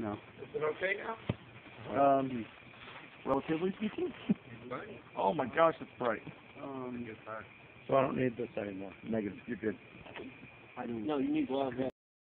No. Is it okay now? Um, relatively speaking. oh my gosh, it's bright. Um, So I don't need this anymore. Negative. You're good. I don't. No, you need gloves, that.